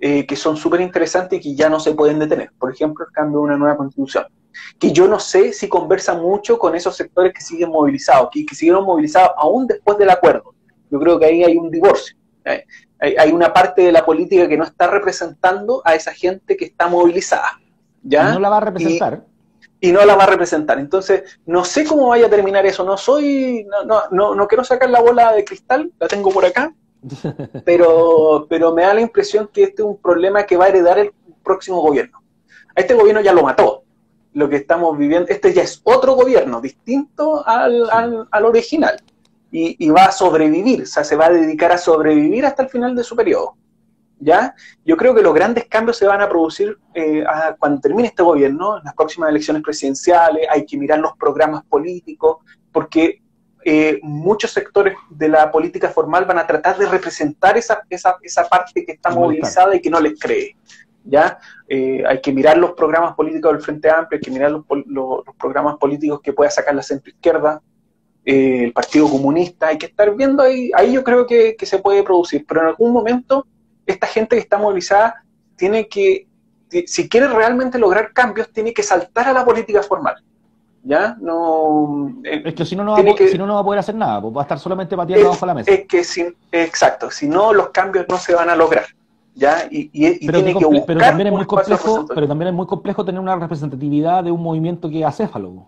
eh, que son súper interesantes y que ya no se pueden detener. Por ejemplo, el cambio de una nueva constitución, que yo no sé si conversa mucho con esos sectores que siguen movilizados, que, que siguieron movilizados aún después del acuerdo. Yo creo que ahí hay un divorcio. ¿eh? Hay, hay, una parte de la política que no está representando a esa gente que está movilizada. ¿ya? No la va a representar y no la va a representar. Entonces, no sé cómo vaya a terminar eso. No soy, no, no, no, no quiero sacar la bola de cristal, la tengo por acá, pero, pero me da la impresión que este es un problema que va a heredar el próximo gobierno. A este gobierno ya lo mató. Lo que estamos viviendo, este ya es otro gobierno, distinto al, al, al original. Y, y, va a sobrevivir, o sea, se va a dedicar a sobrevivir hasta el final de su periodo. ¿ya? Yo creo que los grandes cambios se van a producir eh, cuando termine este gobierno, en las próximas elecciones presidenciales, hay que mirar los programas políticos, porque eh, muchos sectores de la política formal van a tratar de representar esa, esa, esa parte que está movilizada y que no les cree. ¿Ya? Eh, hay que mirar los programas políticos del Frente Amplio, hay que mirar los, los, programas políticos que pueda sacar la centroizquierda, eh, el Partido Comunista, hay que estar viendo ahí, ahí yo creo que, que se puede producir, pero en algún momento esta gente que está movilizada tiene que, si quiere realmente lograr cambios, tiene que saltar a la política formal. ¿Ya? No, eh, es que si no, no va, a, si no, no va a poder hacer nada, va a estar solamente pateando bajo la mesa. Es que si, exacto, si no, los cambios no se van a lograr. ¿Ya? Y, y, pero, tiene que buscar pero también es muy complejo, pero también es muy complejo tener una representatividad de un movimiento que es acéfalo.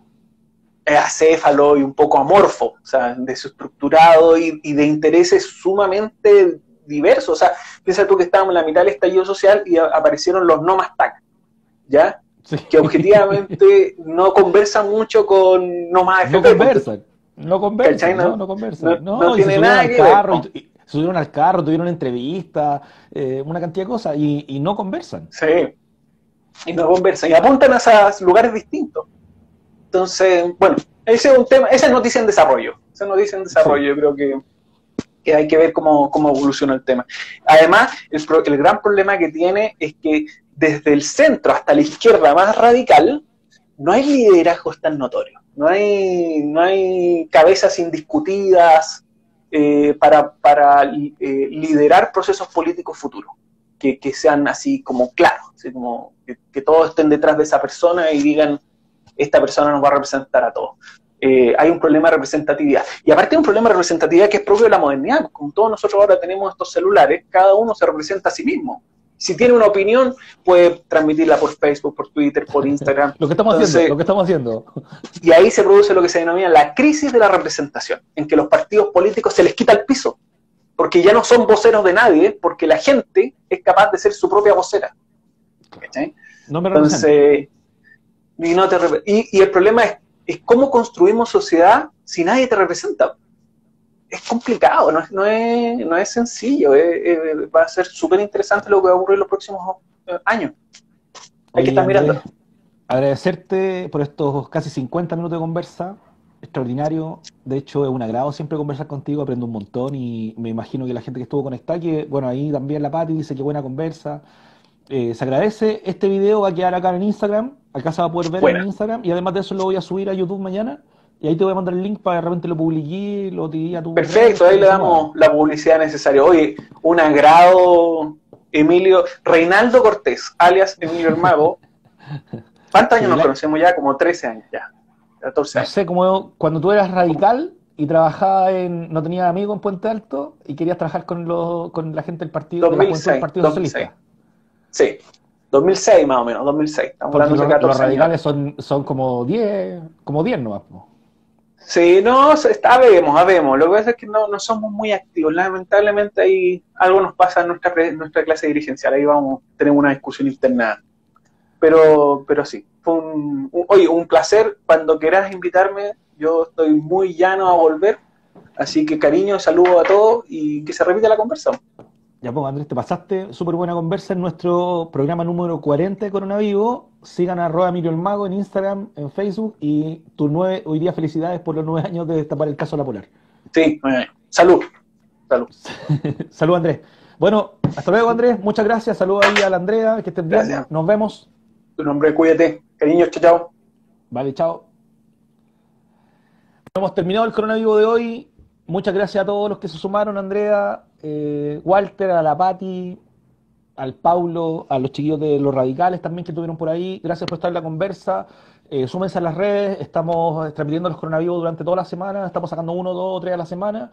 Es acéfalo y un poco amorfo, o sea, desestructurado y, y de intereses sumamente diversos. O sea, piensa tú que estábamos en la mitad del estallido social y aparecieron los no más tag, ¿ya? Que objetivamente no conversan mucho con no más No conversan, no conversan, no, no, conversan. No, no tiene nada que carro, ver. subieron al carro, tuvieron entrevistas, eh, una cantidad de cosas y, y no conversan. Sí, y no conversan, y apuntan a esos lugares distintos. Entonces, bueno, ese es un tema, esa es noticia en desarrollo. Esa es noticia en desarrollo, yo creo que hay que ver cómo, cómo evoluciona el tema. Además, el, el, gran problema que tiene es que desde el centro hasta la izquierda más radical, no hay liderazgos tan notorios, no hay, no hay cabezas indiscutidas eh, para, eh, liderar procesos políticos futuros, que, sean así como claros, que todos estén detrás de esa persona y digan, esta persona nos va a representar a todos. Eh, hay un problema de representatividad. Y aparte hay un problema de representatividad que es propio de la modernidad. Como todos nosotros ahora tenemos estos celulares, cada uno se representa a sí mismo. Si tiene una opinión, puede transmitirla por Facebook, por Twitter, por Instagram. lo que estamos haciendo, lo que estamos haciendo. Y ahí se produce lo que se denomina la crisis de la representación, en que los partidos políticos se les quita el piso, porque ya no son voceros de nadie, porque la gente es capaz de ser su propia vocera. No me Entonces, y, no te, y, y el problema es es cómo construimos sociedad si nadie te representa. Es complicado, no es, no es, no es sencillo, va a ser súper interesante lo que va a ocurrir en los próximos eh, años. Hay que estar mirando. agradecerte por estos casi 50 minutos de conversa, extraordinario. De hecho, es un agrado siempre conversar contigo, aprendo un montón y me imagino que la gente que estuvo conectada, que bueno, ahí también la Pati dice que buena conversa. Eh, se agradece. Este video va a quedar acá en Instagram. Acá se va a poder ver en Instagram. Y además de eso lo voy a subir a YouTube mañana. Y ahí te voy a mandar el link para de repente lo publique, lo a tu. Perfecto, ahí le damos la publicidad necesaria. Oye, un agrado, Emilio. Reinaldo Cortés, alias Emilio el Mago. ¿Cuántos años nos conocemos ya? Como 13 años ya. 14 años. No sé, como cuando tú eras radical y trabajaba en. No tenías amigos en Puente Alto y querías trabajar con, los, con la gente del partido, 2006, del Partido 2006. Socialista. Sí, 2006 más o menos, 2006. Estamos hablando de 14 los radicales son, son como 10, como 10 nomás. Sí, no, está, habemos, habemos. Lo que pasa es que no, no somos muy activos. Lamentablemente ahí algo nos pasa en nuestra, nuestra clase dirigencial. Ahí vamos, tenemos una discusión interna. Pero, pero sí, fue un, oye, un placer. Cuando quieras invitarme, yo estoy muy llano a volver. Así que cariño, saludo a todos y que se repita la conversación. Ya pues, Andrés, te pasaste súper buena conversa en nuestro programa número 40 de Coronavivo. Sigan a arroba Emilio el Mago en Instagram, en Facebook y tu nueve, hoy día felicidades por los nueve años de destapar el caso La Polar. Sí, salud. Salud. salud, Andrés. Bueno, hasta luego, Andrés. Muchas gracias. Saludos ahí a la Andrea, que estén bien. Nos vemos. Tu nombre, cuídate. Cariño, chao, chao. Vale, chao. Hemos terminado el coronavirus de hoy. Muchas gracias a todos los que se sumaron, Andrea, eh, Walter, a la Pati, al Paulo, a los chiquillos de los radicales también que estuvieron por ahí. Gracias por estar en la conversa. Eh, súmense a las redes. Estamos transmitiendo los coronavirus durante toda la semana. Estamos sacando uno, dos, tres a la semana.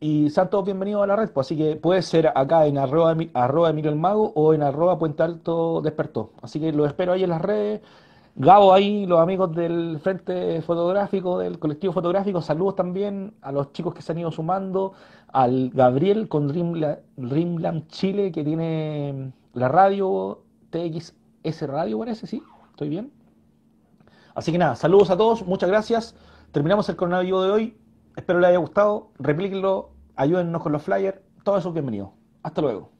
Y sean todos bienvenidos a la red, pues así que puede ser acá en arroba, arroba Emilio el Mago o en arroba Puente Alto Despertó. Así que los espero ahí en las redes. Gabo ahí, los amigos del Frente Fotográfico, del colectivo fotográfico, saludos también a los chicos que se han ido sumando, al Gabriel con Rimland Chile, que tiene la radio TXS Radio, parece, ¿sí? ¿Estoy bien? Así que nada, saludos a todos, muchas gracias. Terminamos el coronavirus de hoy. Espero les haya gustado. Replíquenlo, ayúdennos con los flyers. Todo eso bienvenido. Hasta luego.